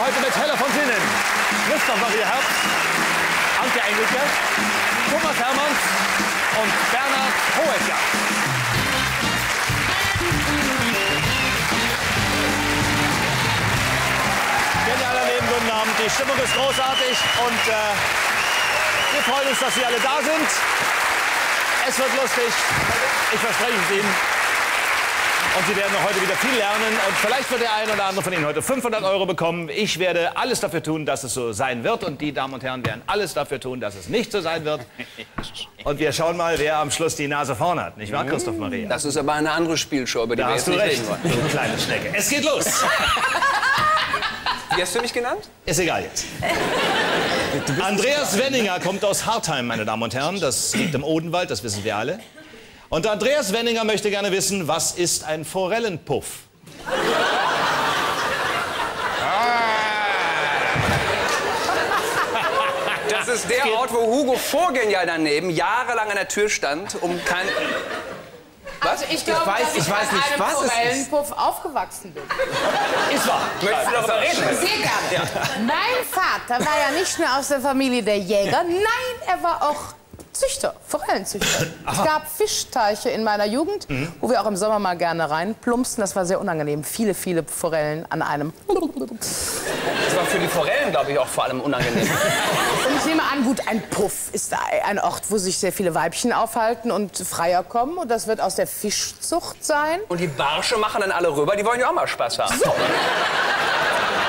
heute mit Hella von Sinnen, Christoph Maria Herbst, Anke Engelke, Thomas Hermanns und Bernhard Hohecker. Genialer Nebengründenabend, die Stimmung ist großartig und äh, wir freuen uns, dass Sie alle da sind. Es wird lustig, ich verspreche es Ihnen. Und Sie werden heute wieder viel lernen. Und vielleicht wird der eine oder andere von Ihnen heute 500 Euro bekommen. Ich werde alles dafür tun, dass es so sein wird. Und die Damen und Herren werden alles dafür tun, dass es nicht so sein wird. Und wir schauen mal, wer am Schluss die Nase vorne hat. Nicht wahr, Christoph Maria? Das ist aber eine andere Spielshow, über die Da wir hast jetzt du nicht recht, reden wollen. du kleine Schnecke. Es geht los. Wie hast du mich genannt? Ist egal jetzt. Andreas Wenninger kommt aus Hartheim, meine Damen und Herren. Das liegt im Odenwald, das wissen wir alle. Und Andreas Wenninger möchte gerne wissen, was ist ein Forellenpuff? Das ist der Ort, wo Hugo Vorgänger daneben jahrelang an der Tür stand, um kein... Also ich glaube, weiß- dass ich, ich weiß nicht, einem was es ist. Forellenpuff aufgewachsen bin. Ist wahr. Möchtest du darüber reden? Sehr gerne. Mein Vater war ja nicht nur aus der Familie der Jäger, nein, er war auch Züchter, Forellenzüchter. Es gab Fischteiche in meiner Jugend, wo wir auch im Sommer mal gerne reinplumpsten. Das war sehr unangenehm. Viele, viele Forellen an einem. Das war für die Forellen, glaube ich, auch vor allem unangenehm. Und ich nehme an, gut, ein Puff ist ein Ort, wo sich sehr viele Weibchen aufhalten und Freier kommen. Und das wird aus der Fischzucht sein. Und die Barsche machen dann alle rüber, die wollen ja auch mal Spaß haben.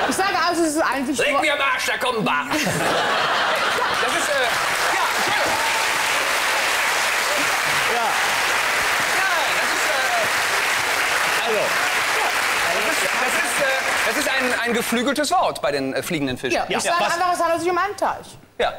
Ich sage also, es ist eigentlich Leg mir am Arsch, da kommt ein Barsch. Das ist, äh, ja, Entschuldigung. Ja, Nein, das ist, äh, also, das ist, das ist, äh, das ist ein, ein geflügeltes Wort bei den äh, fliegenden Fischen. Ja, ich sage was- einfach, es handelt sich um einen Teich. ja.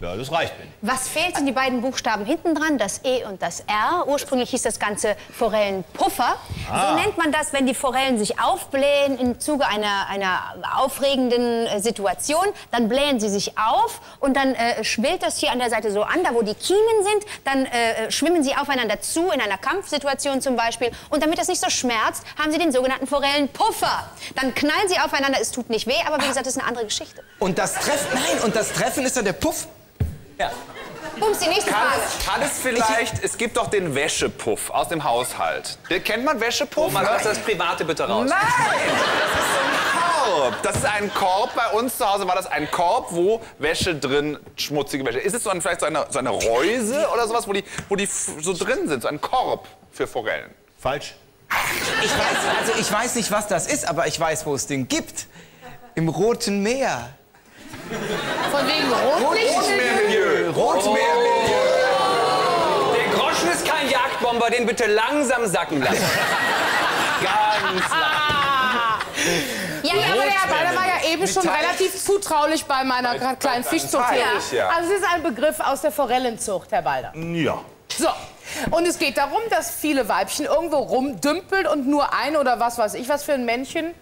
Ja, das reicht mir. Was fehlt, sind die beiden Buchstaben hinten dran, das E und das R. Ursprünglich hieß das Ganze Forellenpuffer. So nennt man das, wenn die Forellen sich aufblähen im Zuge einer, einer aufregenden äh, Situation. Dann blähen sie sich auf und dann äh, schwillt das hier an der Seite so an, da wo die Kiemen sind. Dann äh, schwimmen sie aufeinander zu, in einer Kampfsituation zum Beispiel. Und damit das nicht so schmerzt, haben sie den sogenannten Forellenpuffer. Dann knallen sie aufeinander, es tut nicht weh, aber wie gesagt, das ist eine andere Geschichte. Und das Treffen, nein, und das Treffen ist dann der Puff. Ja. Bums, die nächste Kann Frage. es, kann es vielleicht, es gibt doch den Wäschepuff aus dem Haushalt. Den, kennt man Wäschepuff? Man lass das Private bitte raus. Nein, das ist so ein Korb. Das ist ein Korb. Bei uns zu Hause war das ein Korb, wo Wäsche drin, schmutzige Wäsche. Ist es so ein, vielleicht so eine, so eine Reuse oder sowas, wo die, wo die so drin sind? So ein Korb für Forellen. Falsch. Ich weiß, also ich weiß nicht, was das ist, aber ich weiß, wo es den gibt. Im Roten Meer. Von wegen Rotlicht. Rotmeermilieu. Der Groschen ist kein Jagdbomber, den bitte langsam sacken lassen. Ganz Ja, Ja, aber der Herr war ja eben schon relativ zutraulich bei meiner kleinen Fischzucht. Ja. Also es ist ein Begriff aus der Forellenzucht, Herr Balder. Ja. So. Und es geht darum, dass viele Weibchen irgendwo rumdümpeln und nur ein oder was weiß ich was für ein Männchen,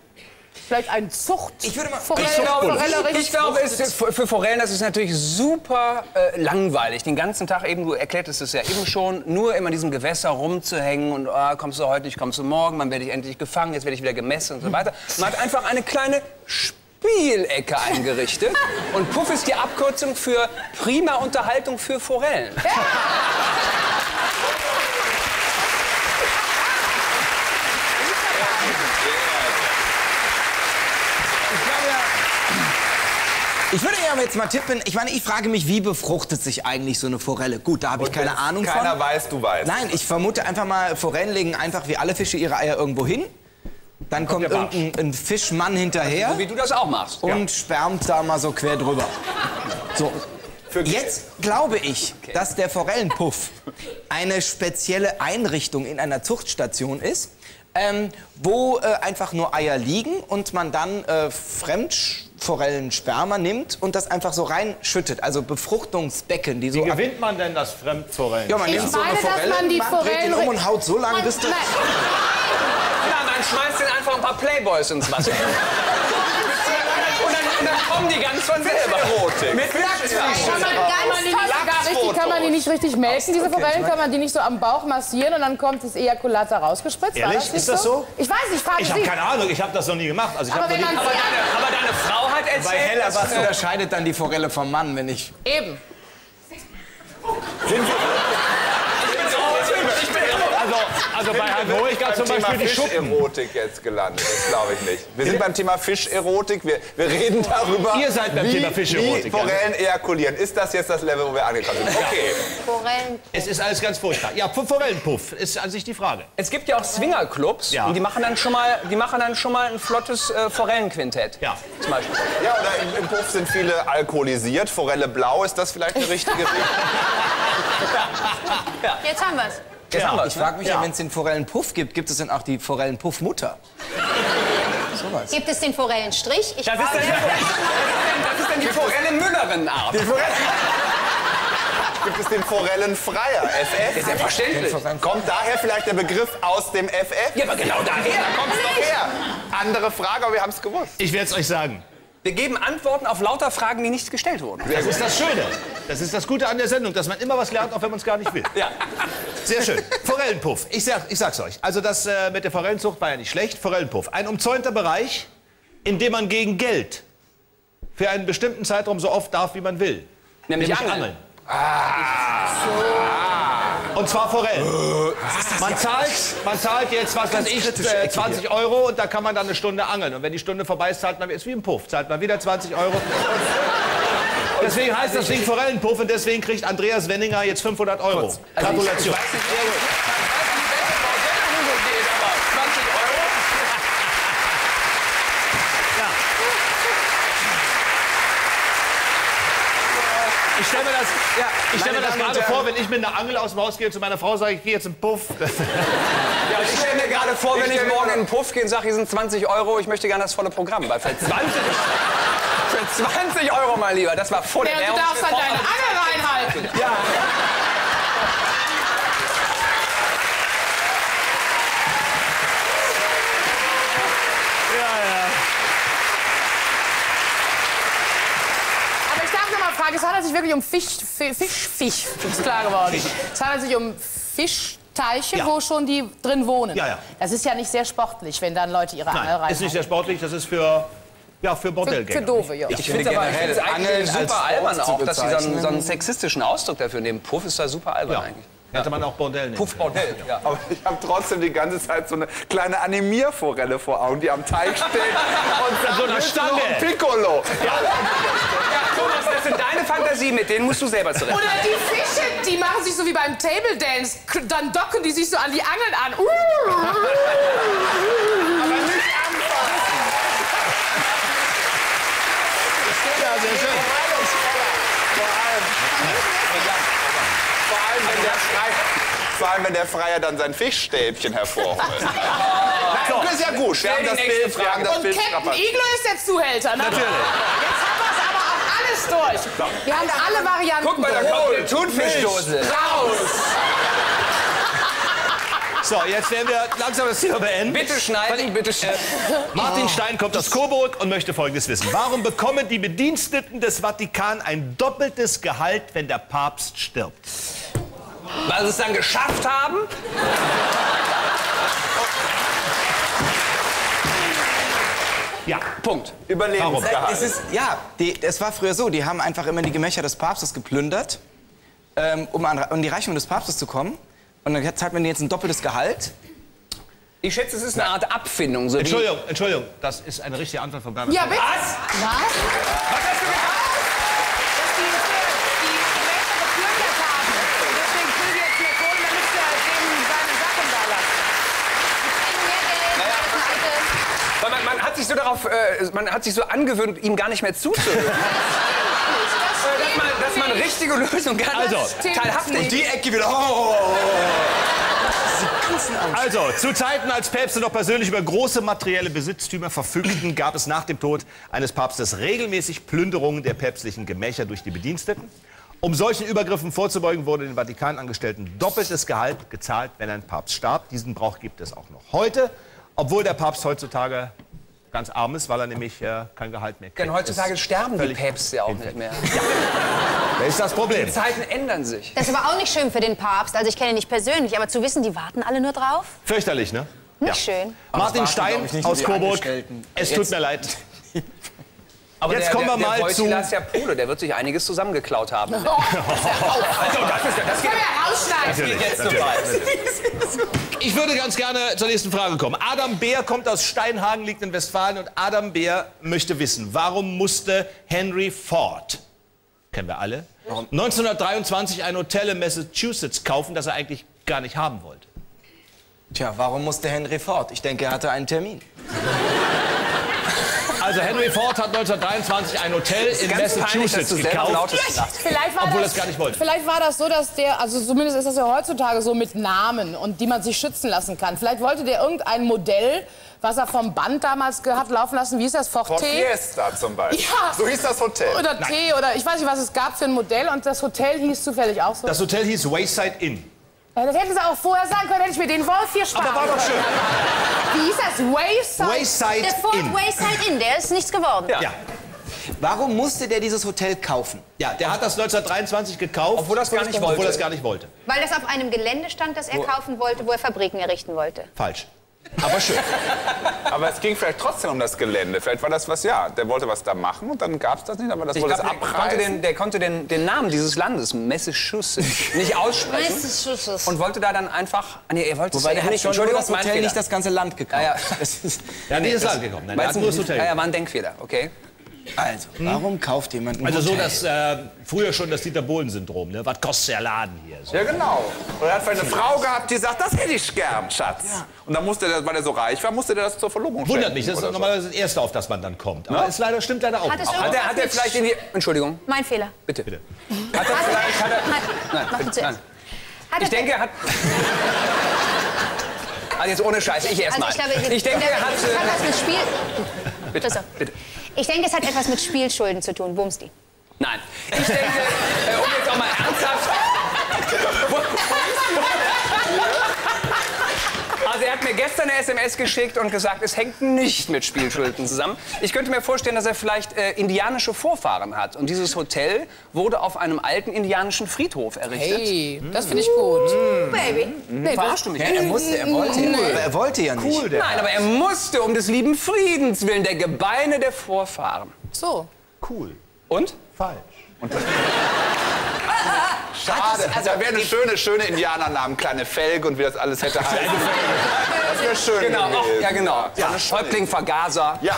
vielleicht ein Zucht. Ich würde mal- Forelle, Ich glaube, Forelle, Ich glaube, es ist, für für Forellen das ist natürlich super äh, langweilig. Den ganzen Tag eben, du erklärtest es ja eben schon, nur immer in diesem Gewässer rumzuhängen und ah, kommst du heute nicht, kommst du morgen, wann werde ich endlich gefangen, jetzt werde ich wieder gemessen und so weiter. Man hat einfach eine kleine Spielecke eingerichtet und Puff ist die Abkürzung für prima Unterhaltung für Forellen. Ich würde ja jetzt mal tippen, ich meine, ich frage mich, wie befruchtet sich eigentlich so eine Forelle? Gut, da habe ich keine Ahnung Keiner von. weiß, du weißt. Nein, ich vermute einfach mal, Forellen legen einfach wie alle Fische ihre Eier irgendwo hin. Dann kommt, Barsch. irgendein ein Fischmann hinterher So wie du das auch machst. und schwärmt da mal so quer drüber. So. Jetzt glaube ich, dass der Forellenpuff eine spezielle Einrichtung in einer Zuchtstation ist, ähm, wo äh, einfach nur Eier liegen und man dann äh, Fremdforellensperma nimmt und das einfach so reinschüttet. Also Befruchtungsbecken, die so. Wie gewinnt man denn das Fremdforellen? ja, man Ich nimmt so eine meine, dass Forelle, man die dreht den Forellen- um und haut so lange, bis das. Nein, Ja, man schmeißt den einfach ein paar Playboys ins Wasser. Und dann Und dann kommen die ganz von selber. Erotik. Mit Lachsfisch. Kann man, sogar richtig, kann man die nicht richtig melken, diese Forellen? Kann man die nicht so am Bauch massieren und dann kommt das Ejakulat da rausgespritzt? Ehrlich? das Ist das so? Ich weiß nicht, frage Ich Sie. habe keine Ahnung, ich habe das noch nie gemacht. Also ich Aber wenn man Aber deine, aber deine Frau hat erzählt, Bei Hella, was unterscheidet dann die Forelle vom Mann, wenn ich... Eben. also, also bei Herrn Hoiger zum beim Beispiel die Thema Schuppen. Fischerotik jetzt gelandet. Das glaube ich nicht. Wir sind beim Thema Fischerotik. Wir, wir reden darüber, Ihr seid beim wie, Thema Fischerotik, wie ja. Forellen ejakulieren. Ist das jetzt das Level, wo wir angekommen sind? Okay. Forellen. Es ist alles ganz furchtbar. Ja, Forellenpuff ist an sich die Frage. es gibt ja auch Swingerclubs Ja. und die machen dann schon mal, die machen dann schon mal ein flottes äh, Forellenquintett. Ja. Zum Beispiel. Ja, oder im, im Puff sind viele alkoholisiert. Forelle blau, ist das vielleicht eine richtige Richtung? Jetzt haben wir's. Wir's, Ich frage mich ja, Ja. wenn es den Forellenpuff gibt, gibt es dann auch die Forellenpuffmutter? Sowas. Gibt es den Forellenstrich? Ich Das ist, dann, das ist dann die Forelle-Müllerin-Art. Gibt es den Forellenfreier, FF? Selbstverständlich. Kommt daher vielleicht der Begriff aus dem FF? Ja, aber genau daher. Da kommt es doch her. Andere Frage, aber wir haben es gewusst. Ich werde es euch sagen. Wir geben Antworten auf lauter Fragen, die nicht gestellt wurden. Das ist das Schöne. Das ist das Gute an der Sendung, dass man immer was lernt, auch wenn man es gar nicht will. Ja. Sehr schön. Forellenpuff. Ich, sag, ich sag's euch. Also das äh, mit der Forellenzucht war ja nicht schlecht. Forellenpuff. Ein umzäunter Bereich, in dem man gegen Geld für einen bestimmten Zeitraum so oft darf, wie man will. Nämlich angeln. Und zwar Forellen. Man zahlt, man zahlt jetzt, was weiß ich, äh, 20 Euro und da kann man dann eine Stunde angeln. Und wenn die Stunde vorbei ist, zahlt man, ist wie im Puff, zahlt man wieder 20 Euro. Deswegen heißt das Ding Forellenpuff und deswegen kriegt Andreas Wenninger jetzt 500 Euro. Gratulation. Ich stelle mir das, ja, ich stell mir das und gerade vor, wenn ich mit einer Angel aus dem Haus gehe zu meiner Frau, sage ich, gehe jetzt im Puff. Ja, ich stelle mir gerade vor, wenn ich morgen in den Puff gehe und sage, hier sind 20 Euro, ich möchte gerne das volle Programm. Weil für 20, für 20 Euro, mein Lieber, das war voll Ja, du darfst dann deine Angel reinhalten. Aber ich darf noch mal fragen, es handelt sich wirklich um Fisch, Fi- Fisch, Fisch, ist klar geworden. Es handelt sich um Fischteiche, Ja. wo schon die drin wohnen. Ja, ja. Das ist ja nicht sehr sportlich, wenn dann Leute ihre Angel Nein, reinhalten. ist nicht sehr sportlich, das ist für, ja, für für, Bordellgänger. für Doofe, ja. Ich finde generell es eigentlich Angeln super albern auch, dass sie so einen, so einen sexistischen Ausdruck dafür nehmen. Puff ist da super albern Ja. eigentlich. Hätte man auch Bordell nehmen Puff Bordell, ja. Aber ich habe trotzdem die ganze Zeit so eine kleine Animierforelle vor Augen, die am Teig steht und sagt, So eine "Willst du noch Stange." ein Piccolo. Ja, Thomas, das sind deine Fantasien, mit denen musst du selber zurecht. Oder die Fische, die machen sich so wie beim Table Dance, dann docken die sich so an die Angeln an. Uh. Ja, sehr schön. Vor allem, wenn der Freier, vor allem, wenn der Freier dann sein Fischstäbchen hervorholt. Nein, das ist ja gut. Wir haben das Bild, wir haben das Und Bild Captain. Iglo ist der Zuhälter. Ne? Natürlich. Jetzt haben wir es aber auch alles durch. Wir haben alle Varianten Guck mal, da kommt eine Thunfischdose. Raus. So, jetzt werden wir langsam das Thema beenden. Bitte schneiden, bitte schneiden. Martin Stein kommt aus Coburg und möchte Folgendes wissen. Warum bekommen die Bediensteten des Vatikan ein doppeltes Gehalt, wenn der Papst stirbt? Weil sie es dann geschafft haben? Ja. Punkt. Überlebensgehalt. Es ist, ja, die, es war früher so, die haben einfach immer die Gemächer des Papstes geplündert, ähm, um an um die Reichtum des Papstes zu kommen. Und dann zahlt man denen jetzt ein doppeltes Gehalt. Ich schätze, es ist eine Art Abfindung. So wie Entschuldigung, Entschuldigung, das ist eine richtige Antwort von Bernhard. Ja, bitte. Was? Was? Was hast du gesagt? Dass die, die Gemächer geplündert haben. Deswegen kriegen die jetzt mehr Kohle, damit sie halt denen seine Sachen da lassen. Weil man, man hat sich so darauf, äh, man hat sich so angewöhnt, ihm gar nicht mehr zuzuhören. dass, man, dass man richtige Lösungen gar nicht Also, teilhaftig. Die Ecke wieder. Oh, oh, oh. Also, zu Zeiten, als Päpste noch persönlich über große materielle Besitztümer verfügten, gab es nach dem Tod eines Papstes regelmäßig Plünderungen der päpstlichen Gemächer durch die Bediensteten. Um solchen Übergriffen vorzubeugen, wurde den Vatikanangestellten doppeltes Gehalt gezahlt, wenn ein Papst starb. Diesen Brauch gibt es auch noch heute, obwohl der Papst heutzutage ganz arm ist, weil er nämlich äh, kein Gehalt mehr kriegt. Denn heutzutage Ist sterben die Päpste ja auch nicht mehr. Das ist das Problem. Die Zeiten ändern sich. Das ist aber auch nicht schön für den Papst. Also ich kenne ihn nicht persönlich, aber zu wissen, die warten alle nur drauf, Fürchterlich, ne? nicht schön. Martin warten, Stein aus Coburg. Es tut mir leid. Aber Jetzt der, kommen wir der, mal der zu- Wojcilas Japole, der wird sich einiges zusammengeklaut haben. also, das, ist, das geht rausschneiden. geht jetzt zu weit. Ich würde ganz gerne zur nächsten Frage kommen. Adam Beer kommt aus Steinhagen, liegt in Westfalen und Adam Beer möchte wissen, warum musste Henry Ford, kennen wir alle, 1923 ein Hotel in Massachusetts kaufen, das er eigentlich gar nicht haben wollte? Tja, warum musste Henry fort? Ich denke, er hatte einen Termin. Also Henry Ford hat 1923 ein Hotel in peinlich, Massachusetts selber gekauft. Vielleicht war Obwohl das, er es gar nicht wollte. Vielleicht war das so, dass der, also zumindest ist das ja heutzutage so mit Namen und die man sich schützen lassen kann. Vielleicht wollte der irgendein Modell, was er vom Band damals hat laufen lassen, wie hieß das, Fort Forte? Fiesta zum Beispiel. Ja. So hieß das Hotel. Oder T oder ich weiß nicht, was es gab für ein Modell und das Hotel hieß zufällig auch so. Das Hotel hieß Wayside Inn. Ja, das hätten sie auch vorher sagen können, hätte ich mir den Wolf hier sparen Aber war doch schön. Wie hieß das? Wayside? Wayside Der Ford Inn. Wayside Inn, der ist nichts geworden. Ja. Warum musste der dieses Hotel kaufen? ja, der hat das 1923 gekauft, Obwohl er es gar nicht obwohl wollte. er es gar nicht wollte. Weil das auf einem Gelände stand, das er kaufen wollte, wo er Fabriken errichten wollte. Falsch. Aber schön. Aber es ging vielleicht trotzdem um das Gelände. Vielleicht war das was, ja, der wollte was da machen und dann gab es das nicht, aber das Ich wollte glaub, es der konnte, abreißen. den, der konnte den, den Namen dieses Landes, Massachusetts, nicht aussprechen. Massachusetts. Und wollte da dann einfach. Ah, Nee, er wollte Wobei es der hat nicht. Entschuldigung, das Hotel, nicht das ganze Land gekauft. Ja, ja. Das ist, Ja, dieses Land gekommen. Nein, hat nur das Hotel. Ja, ja, war ein Denkfehler, okay. Also, warum kauft jemand ein Also so Hotel? das äh, früher schon das Dieter Bohlen-Syndrom. Ne? Was kostet der Laden hier? So. Ja, genau. Und er hat vielleicht eine Frau gehabt, die sagt, das hätte ich gern, Schatz. Und dann musste er, weil er so reich war, musste er das zur Verlobung Wundert schenken mich, das ist so. normalerweise das Erste, auf das man dann kommt. Aber es leider stimmt leider auch Hat nicht. Hat er, hat er vielleicht in die. Entschuldigung, Mein Fehler. bitte. Bitte. Hat er vielleicht. Hat er, Nein, mach du bitte, nein. Hat Ich denke, er hat. Also jetzt ohne Scheiß, ich erst Also mal. ich, glaube, ich denke, er hat. was Äh, mit Spiel. bitte, Christoph. bitte. Ich denke, es hat etwas mit Spielschulden zu tun. Bumsti. Nein. Ich denke, äh, um jetzt auch mal ernsthaft. Also er hat mir gestern eine SMS geschickt und gesagt, es hängt nicht mit Spielschulden zusammen. Ich könnte mir vorstellen, dass er vielleicht äh, indianische Vorfahren hat. Und dieses Hotel wurde auf einem alten indianischen Friedhof errichtet. Hey, das finde ich gut. Baby. Nee, Verarschst du mich? Ja, er musste, er wollte ja. Aber er wollte ja nicht. Cool, der. Nein, aber er musste um des lieben Friedens willen der Gebeine der Vorfahren. so. Cool. Und? Falsch. Schade. Also, da wäre eine schöne, schöne Indianernamen, kleine Felge und wie das alles hätte heißen. Das wäre schön Genau, gewesen. ach, ja genau. Ja. Häuptling Vergaser. Ja,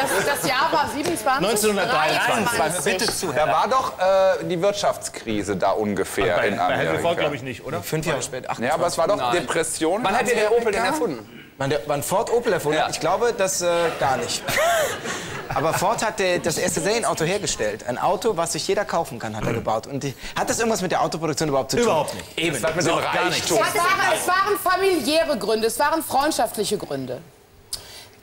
Das, das Jahr war 27. 1923. Bitte zu, da war doch äh, die Wirtschaftskrise da ungefähr Bei, in bei Henry Ford Amerika. glaube ich nicht, oder? Fünf Jahre später. Ach, Ja, aber es war doch Nein. Depression. Wann hat der Opel denn erfunden? Man, der, wann Ford Opel erfunden Ja. hat, ich glaube, das äh, gar nicht. Aber Ford hat der, das erste Serienauto hergestellt. Ein Auto, was sich jeder kaufen kann, hat er gebaut. Und die, hat das irgendwas mit der Autoproduktion überhaupt zu tun? Überhaupt nicht. Eben, das hat mit dem Reichtum. Es waren, es waren familiäre Gründe, es waren freundschaftliche Gründe.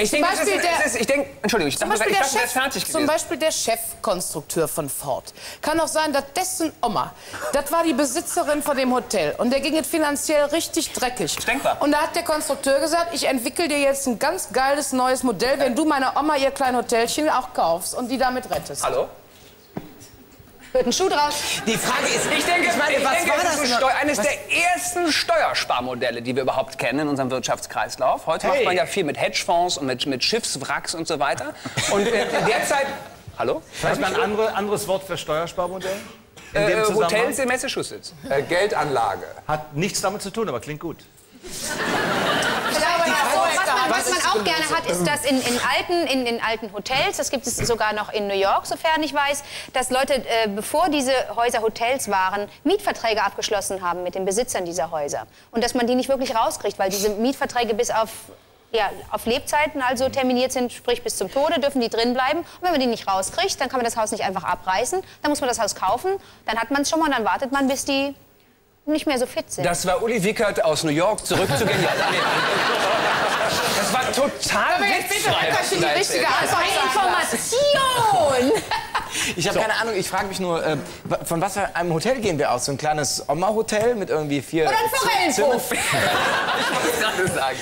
Ich denke, das ist, Beispiel der- ist, ich denke, Entschuldigung, ich Zum dachte, Beispiel, ich der dachte, ist fertig Chef, zum gewesen. Beispiel der Chefkonstrukteur von Ford. Kann auch sein, dass dessen Oma, das war die Besitzerin von dem Hotel. Und der ging es finanziell richtig dreckig. denkbar. Und da hat der Konstrukteur gesagt, ich entwickle dir jetzt ein ganz geiles neues Modell, wenn du meiner Oma ihr kleines Hotelchen auch kaufst und die damit rettest. Hallo? Wird ein Schuh draus. Die Frage ist, Ich denke, ich meine, ich was denke war es das? ist ein denn? Steu eines Was- der ersten Steuersparmodelle, die wir überhaupt kennen in unserem Wirtschaftskreislauf. Heute macht Hey. man ja viel mit Hedgefonds und mit, mit Schiffswracks und so weiter. Und äh, derzeit... Hallo? Vielleicht mal ein andere, anderes Wort für Steuersparmodell? In Äh, dem Zusammenhang? Hotels in Massachusetts. Äh, Geldanlage. Hat nichts damit zu tun, aber klingt gut. Was man auch gerne hat, ist, dass in, in, alten, in, in alten Hotels, das gibt es sogar noch in New York, sofern ich weiß, dass Leute, äh, bevor diese Häuser Hotels waren, Mietverträge abgeschlossen haben mit den Besitzern dieser Häuser. Und dass man die nicht wirklich rauskriegt, weil diese Mietverträge bis auf, ja, auf Lebzeiten also terminiert sind, sprich bis zum Tode, dürfen die drin bleiben. Und wenn man die nicht rauskriegt, dann kann man das Haus nicht einfach abreißen. Dann muss man das Haus kaufen, dann hat man es schon mal und dann wartet man, bis die nicht mehr so fit sind. Das war Uli Wickert aus New York zurückzugehen. Ja, nee. Das war total jetzt bitte witzfrei. Reckerchen die richtige Das Antwort. Information! Ich habe keine Ahnung, ich frage mich nur, äh, von was für einem Hotel gehen wir aus? So ein kleines Oma-Hotel mit irgendwie vier Oder ein Forellenpuff.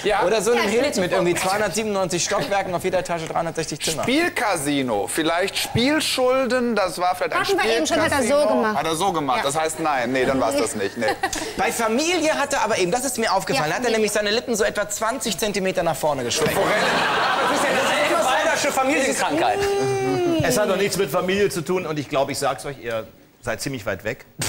Ja. Oder so ein Ja, Hilton mit irgendwie 297 Stockwerken auf jeder Etage 360 Zimmer. Spielcasino, vielleicht Spielschulden, das war vielleicht ein Hatten wir eben schon, hat er so Spielcasino. gemacht. Hat er so gemacht, das heißt nein, nee, dann war es das nicht. Nee. Bei Familie hat er aber eben, das ist mir aufgefallen, Ja, hat er nämlich seine Lippen so etwa 20 Zentimeter nach vorne geschwenkt. Das ist ja eine bayerische Familienkrankheit. Es hat doch nichts mit Familie zu tun und ich glaube, ich sag's euch, ihr seid ziemlich weit weg.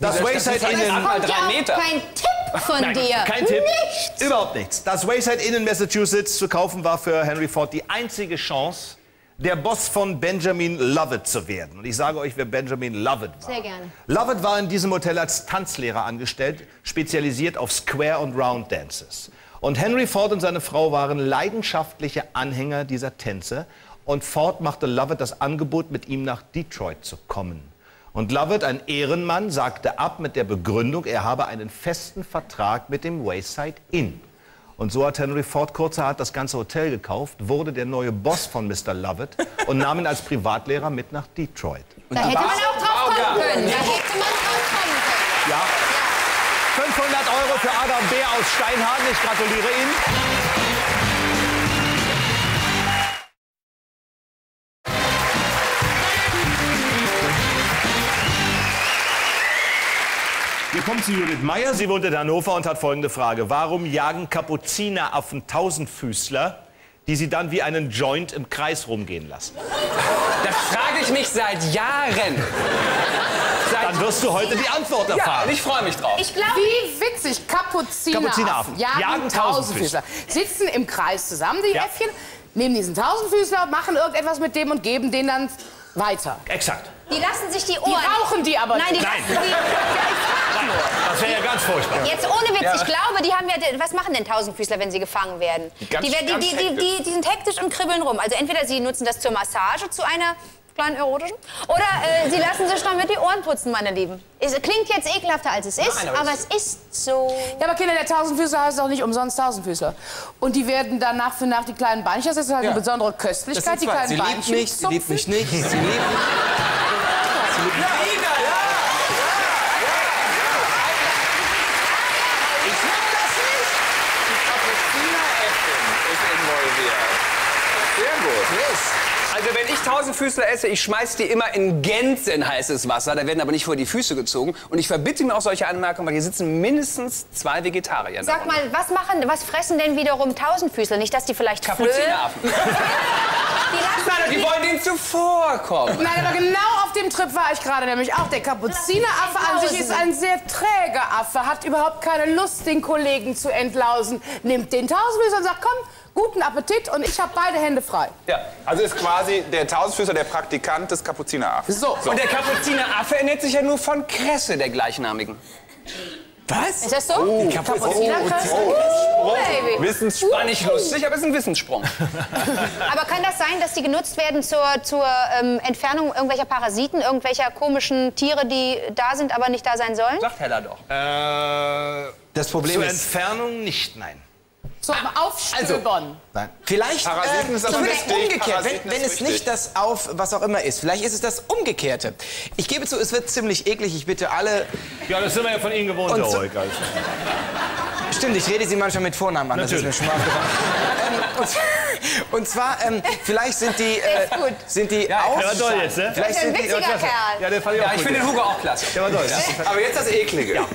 Das Wayside Inn. Mal drei Ja, Meter. Kein Tipp von dir. Kein Tipp. Nichts. Überhaupt nichts. Das Wayside Inn in Massachusetts zu kaufen war für Henry Ford die einzige Chance, der Boss von Benjamin Lovett zu werden. Und ich sage euch, wer Benjamin Lovett war. Sehr gerne. Lovett war in diesem Hotel als Tanzlehrer angestellt, spezialisiert auf Square und Round Dances. Und Henry Ford und seine Frau waren leidenschaftliche Anhänger dieser Tänze. Und Ford machte Lovett das Angebot, mit ihm nach Detroit zu kommen. Und Lovett, ein Ehrenmann, sagte ab mit der Begründung, er habe einen festen Vertrag mit dem Wayside Inn. Und so hat Henry Ford kurzerhand das ganze Hotel gekauft, wurde der neue Boss von Mr. Lovett und nahm ihn als Privatlehrer mit nach Detroit. Da hätte man auch drauf kommen können. Da hätte man drauf kommen können. Ja. 500 Euro für Adam Bär aus Steinhagen. Ich gratuliere Ihnen. Kommen zu Judith Meyer. Sie wohnt in Hannover und hat folgende Frage. Warum jagen Kapuzineraffen Tausendfüßler, die sie dann wie einen Joint im Kreis rumgehen lassen? Das frage ich mich seit Jahren. Dann wirst du heute die Antwort Ja, erfahren. und ich freue mich drauf. Ich glaube, Wie witzig, Kapuzineraffen, Kapuzineraffen jagen, jagen Tausendfüßler, sitzen im Kreis zusammen, die Ja. Äffchen, nehmen diesen Tausendfüßler, machen irgendetwas mit dem und geben den dann weiter. Exakt. die lassen sich die Die Ohren... rauchen die aber Nein, die nicht. Nein. lassen die... Das wäre ja ganz furchtbar. Jetzt ohne Witz, ich glaube, die haben ja, was machen denn Tausendfüßler, wenn sie gefangen werden? Ganz- die, werden- ganz die, die, die, die, die sind hektisch und kribbeln rum. Also entweder sie nutzen das zur Massage, zu einer kleinen erotischen, oder äh, sie lassen sich damit die Ohren putzen, meine Lieben. Es klingt jetzt ekelhafter, als es ist, Nein, aber aber es ist so. Ja, aber Kinder, der Tausendfüßler heißt auch nicht umsonst Tausendfüßler. Und die werden dann nach für nach die kleinen Beinchen, das ist halt Ja. eine besondere Das Köstlichkeit, die kleinen Sie liebt Beinchen mich, sie liebt mich nicht, sie liebt ist involviert. Sehr gut. Also wenn ich Tausendfüßler esse, ich schmeiß die immer in Gänze in heißes Wasser. Da werden aber nicht vor die Füße gezogen. Und ich verbitte mir auch solche Anmerkungen, weil hier sitzen mindestens zwei Vegetarier. Sag mal, was machen, was fressen denn wiederum Tausendfüßler? Nicht, dass die vielleicht. Kapuzineraffen. Die die wollen denen zuvorkommen. Nein, aber genau auf dem Trip war ich gerade nämlich auch. Der Kapuzineraffe an sich ist ein sehr träger Affe, hat überhaupt keine Lust, den Kollegen zu entlausen. Nimmt den Tausendfüßler und sagt, komm, guten Appetit und ich habe beide Hände frei. Ja, also ist quasi der Tausendfüßler der Praktikant des Kapuzineraffen. So. Und der Kapuzineraffe ernährt sich ja nur von Kresse, der gleichnamigen. Was? Ist das so? Kapuzinerkresse? Oh, Baby. Wissenssprung. War nicht lustig, aber ist ein Wissenssprung. Aber kann das sein, dass die genutzt werden zur, zur ähm, Entfernung irgendwelcher Parasiten, irgendwelcher komischen Tiere, die da sind, aber nicht da sein sollen? Sagt Hella doch. Das Problem Zur ist, Entfernung nicht, nein. Zum Aufstöbern. Nein. Vielleicht Parasiten ist das zum richtig, umgekehrt, wenn, wenn ist es richtig. nicht das auf was auch immer ist. Vielleicht ist es das Umgekehrte. Ich gebe zu, es wird ziemlich eklig. Ich bitte alle. Ja, das sind wir ja von Ihnen gewohnt, Herr so- Hoek. Also. Stimmt, ich rede Sie manchmal mit Vornamen an. Das ist mir Natürlich. schon mal aufgefallen. ähm, und, und zwar, ähm, vielleicht sind die, äh, ist gut. sind die Der war toll jetzt, ne? Vielleicht ist ein sind die, witziger Kerl. Ja, der fand ich auch Ja, ich gut. finde den Hugo auch klasse. Der war toll. Aber jetzt das Eklige. ja.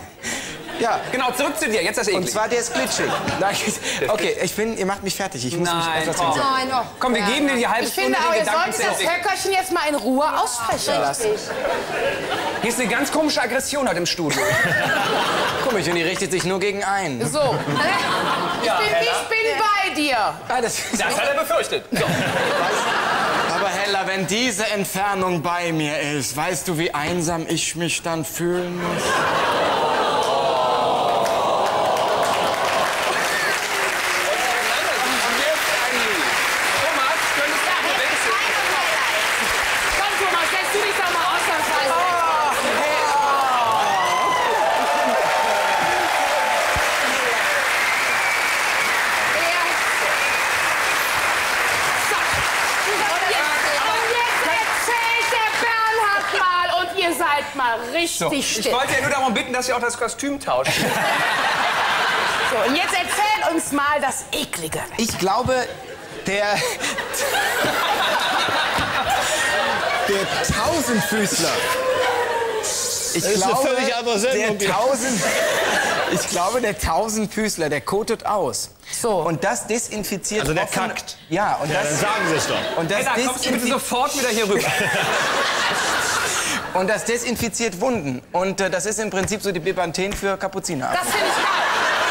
Genau, zurück zu dir. Jetzt das Und zwar der ist glitschig. Nein, okay, ich bin, ihr macht mich fertig. Ich muss mich Nein, etwas komm. Nein, oh. Komm, wir geben dir die halbe Ich Stunde finde auch, den ihr solltet das. Höckerchen jetzt mal in Ruhe aussprechen lassen. Hier ist eine ganz komische Aggression heute im Studio. komisch und die richtet sich nur gegen einen. So. Ich bin, ich bin bei dir. Ah, das ist Das hat er befürchtet. So. Aber Hella, wenn diese Entfernung bei mir ist, weißt du, wie einsam ich mich dann fühlen muss? Und jetzt ein Lied. Thomas, könntest du mal wechseln? Komm, Thomas, setz du dich doch mal ausnahmsweise. Und jetzt erzählt richtig Ich wollte ja nur darum bitten, dass ihr auch das Kostüm tauscht. So, und jetzt erzähl uns mal das Eklige. Ich glaube, der. der Tausendfüßler. Ich ist eine völlig andere Sendung. Der Tausend, ich glaube, der Tausendfüßler, der kotet aus. So. Und das desinfiziert. Also der offen- kackt. Ja, und Ja, dann das, sagen Sie es doch. und, das Henna, kommst du bitte sofort wieder hier rüber. und das desinfiziert Wunden. Und äh, das ist im Prinzip so die Bepanthen für Kapuziner. Das finde ich geil.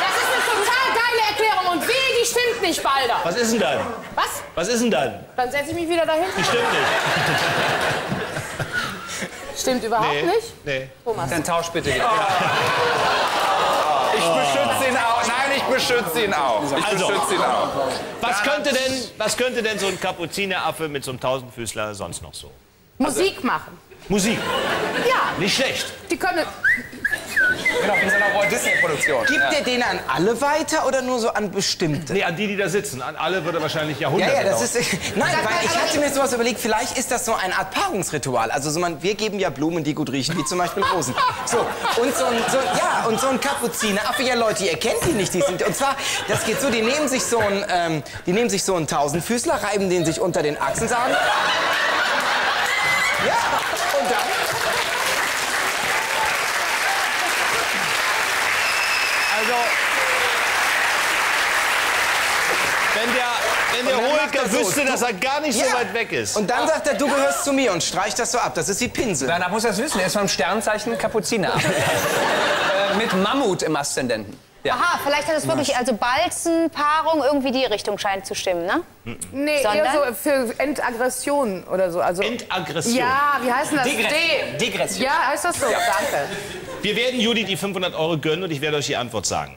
Das ist eine total geile Erklärung. Und wie, die stimmt nicht, Balder. Was ist denn dann? Was? Was ist denn dann? Dann setze ich mich wieder dahin. Die stimmt nicht. Stimmt überhaupt Nee. nicht. Nee. Thomas. Dann tausch bitte wieder. Ich beschütze ihn auch. Nein, ich beschütze ihn auch. Ich Also. beschütze ihn auch. Was könnte, denn, was könnte denn so ein Kapuzineraffe mit so einem Tausendfüßler sonst noch so? Musik machen. Musik. Ja, Nicht schlecht. die können. Genau, in so einer Walt Disney-Produktion. Gibt er den an alle weiter oder nur so an bestimmte? Nee, an die, die da sitzen. An alle würde wahrscheinlich Ja, Jahrhunderte ja, das dauern. ist. Nein, weil ich hatte mir sowas überlegt, vielleicht ist das so eine Art Paarungsritual. Also so man, wir geben ja Blumen, die gut riechen, wie zum Beispiel Rosen. So, und so ein, so, ja, und so ein Kapuziner. Ach ja, Leute, ihr kennt die nicht. Die sind, und zwar, das geht so, die nehmen sich so einen, ähm, die nehmen sich so einen Tausendfüßler, reiben den sich unter den Achselsamen. Ja, und dann. Also, wenn der, wenn der er Hohecker so, wüsste, dass er gar nicht so Ja. weit weg ist. Und dann sagt er, du gehörst zu mir und streicht das so ab. Das ist wie Pinsel. Werner muss das wissen. Er ist vom Sternzeichen Kapuziner. äh, mit Mammut im Aszendenten. Ja. Aha, vielleicht hat es wirklich, also Balzenpaarung, irgendwie die Richtung scheint zu stimmen, ne? Nee, Sondern? eher so für Entaggression oder so. Also, Entaggression. Ja, wie heißt denn das? Degression. De- Degression. Ja, heißt das so? Danke. Wir werden Juli die 500 Euro gönnen und ich werde euch die Antwort sagen.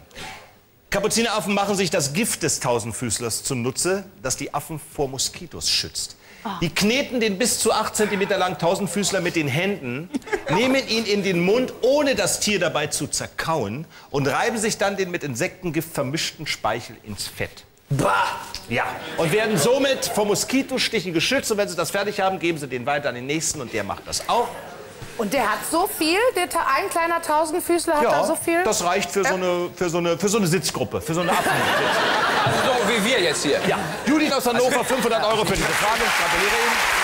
Kapuzineraffen machen sich das Gift des Tausendfüßlers zunutze, das die Affen vor Moskitos schützt. Die kneten den bis zu 8 cm langen Tausendfüßler mit den Händen, nehmen ihn in den Mund, ohne das Tier dabei zu zerkauen und reiben sich dann den mit Insektengift vermischten Speichel ins Fett. Bah! Ja, und werden somit vor Moskitostichen geschützt. Und wenn sie das fertig haben, geben sie den weiter an den nächsten und der macht das auch. Und der hat so viel, der ein kleiner Tausendfüßler hat Ja, da so viel? das reicht für so, eine, für, so eine, für so eine Sitzgruppe, für so eine Affen. So wie wir jetzt hier. ja. Judith aus Hannover, 500 Euro für diese Frage. Ich gratuliere Ihnen.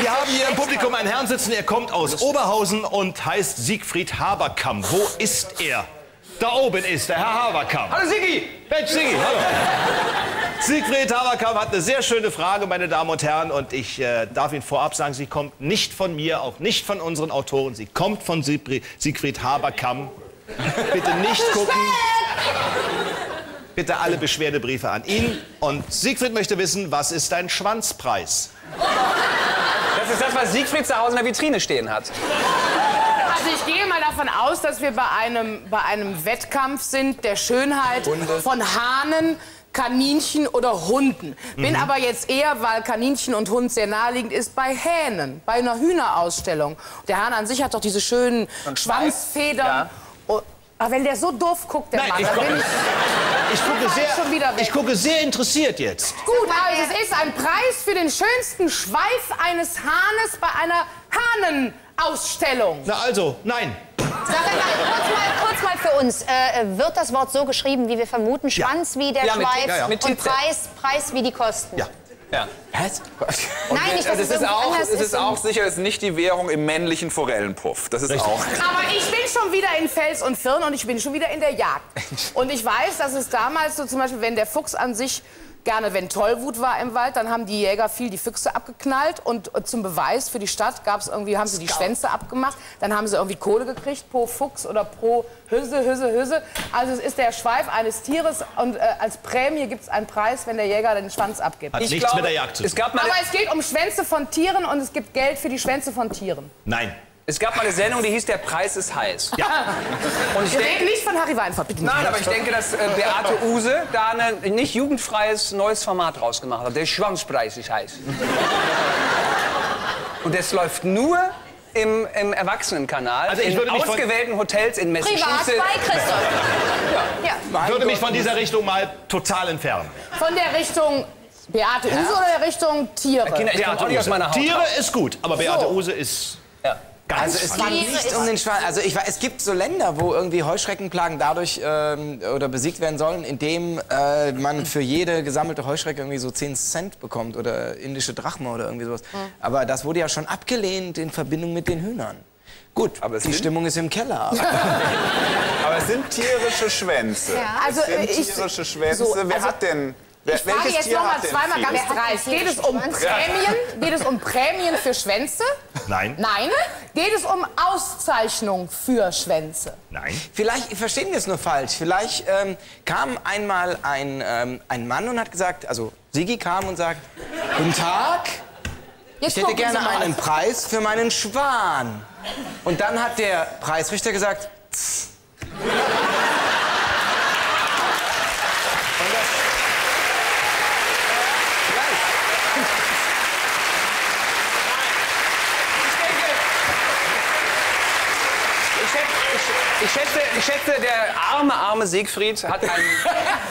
Wir haben hier im Publikum einen Herrn sitzen, er kommt aus Oberhausen und heißt Siegfried Haberkamp. Wo ist er? Da oben ist der Herr Haberkamp. Hallo Sigi! Mensch, Sigi, hallo. Siegfried Haberkamp hat eine sehr schöne Frage, meine Damen und Herren. Und ich äh, darf Ihnen vorab sagen, sie kommt nicht von mir, auch nicht von unseren Autoren. Sie kommt von Siegfried, Siegfried Haberkamp. Bitte nicht gucken. Bitte alle Beschwerdebriefe an ihn. Und Siegfried möchte wissen, was ist dein Schwanzpreis? Das ist das, was Siegfried zu Hause in der Vitrine stehen hat. Also ich gehe davon aus, dass wir bei einem, bei einem Wettkampf sind der Schönheit von Hahnen, Kaninchen oder Hunden. Bin aber jetzt eher, weil Kaninchen und Hund sehr naheliegend ist, bei Hähnen, bei einer Hühnerausstellung. Der Hahn an sich hat doch diese schönen Schwanzfedern. Ja. Oh, aber wenn der so doof guckt, der Nein, Mann, ich dann bin ich... Ich gucke sehr, weg. ich gucke sehr interessiert jetzt. Gut, also es ist ein Preis für den schönsten Schweif eines Hahnes bei einer Hahnenausstellung. Na also, nein. Sag mal, kurz mal, kurz mal für uns. Äh, wird das Wort so geschrieben, wie wir vermuten? Schwanz wie der Ja, mit- Schweif ja, ja. Und. Preis, Preis wie die Kosten. Ja. Ja. Was? Nein, nicht, dass Das es ist auch, es ist im- auch sicher, es ist nicht die Währung im männlichen Forellenpuff. Das ist auch. Aber ich bin schon wieder in Fels und Firn und ich bin schon wieder in der Jagd. Und ich weiß, dass es damals so zum Beispiel, wenn der Fuchs an sich gerne, wenn Tollwut war im Wald, dann haben die Jäger viel die Füchse abgeknallt und äh, zum Beweis für die Stadt gab's irgendwie, haben sie die Schwänze abgemacht, dann haben sie irgendwie Kohle gekriegt pro Fuchs oder pro Hüsse, Hüsse, Hüsse. Also es ist der Schweif eines Tieres und äh, als Prämie gibt's einen Preis, wenn der Jäger den Schwanz abgibt. Hat Ich nichts glaube, mit der Jagd zu Es tun. gab, mal, Aber es geht um Schwänze von Tieren und es gibt Geld für die Schwänze von Tieren. Nein. Es gab mal eine Sendung, die hieß Der Preis ist heiß. Ja. Und ich Wir denke, reden nicht von Harry Weinfurt, bitte nicht. Nein, aber ich denke, dass äh, Beate Use da ein nicht jugendfreies neues Format rausgemacht hat. Der Schwanzpreis ist heiß. Und das läuft nur im, im Erwachsenenkanal, Also ich in würde mich von- ausgewählten Hotels in Privat Massachusetts. bei Christoph. Ja. Ich würde mich von dieser Richtung mal total entfernen. Von der Richtung Beate Use oder der Richtung Tiere? Kinder, ich komme auch nicht aus meiner Haut. Tiere ist gut, aber Beate So. Use ist Ja. Ganz Also es geht nicht um den Schwan. Also ich es gibt so Länder, wo irgendwie Heuschreckenplagen dadurch ähm, oder besiegt werden sollen, indem äh, man für jede gesammelte Heuschrecke irgendwie so 10 Cent bekommt oder indische Drachme oder irgendwie sowas. Aber das wurde ja schon abgelehnt in Verbindung mit den Hühnern. Gut, Aber es die sind- Stimmung ist im Keller. Aber es sind tierische Schwänze. Ja. Also, es sind äh, ich- tierische Schwänze. so, Wer also- hat denn... Wer, Ich frage jetzt Tier noch mal hat denn zweimal ganz dreist. Geht es um Prämien? Geht es um Prämien für Schwänze? Nein. Nein. Geht es um Auszeichnung für Schwänze? Nein. Vielleicht verstehen wir es nur falsch. Vielleicht ähm, kam einmal ein, ähm, ein Mann und hat gesagt, also Sigi kam und sagt, guten Tag, Jetzt ich hätte gerne einen Preis für meinen Schwan. Und dann hat der Preisrichter gesagt, "Tss." Und das- Ich schätze, ich, schätze, der arme, arme Siegfried hat einen,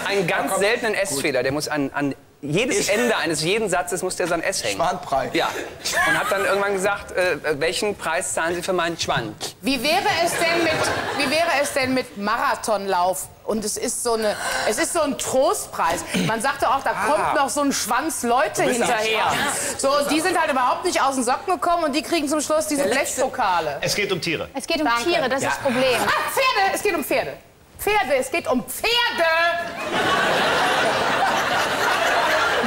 einen ganz seltenen S-Fehler. Der muss an, an jedes Ende eines jeden Satzes muss der sein S hängen. Schwanpreis. Ja. Und hat dann irgendwann gesagt, äh, welchen Preis zahlen Sie für meinen Schwanz? Wie wäre es denn mit, wie wäre es denn mit Marathonlauf? Und es ist so eine, es ist so ein Trostpreis. Man sagte auch, da kommt noch so ein Schwanz Leute hinterher. So, die sind halt überhaupt nicht aus den Socken gekommen und die kriegen zum Schluss diese Blechpokale. Es geht um Tiere. Es geht um Danke. Tiere, das ist das Problem. Ah, Pferde! Es geht um Pferde. Pferde, es geht um Pferde!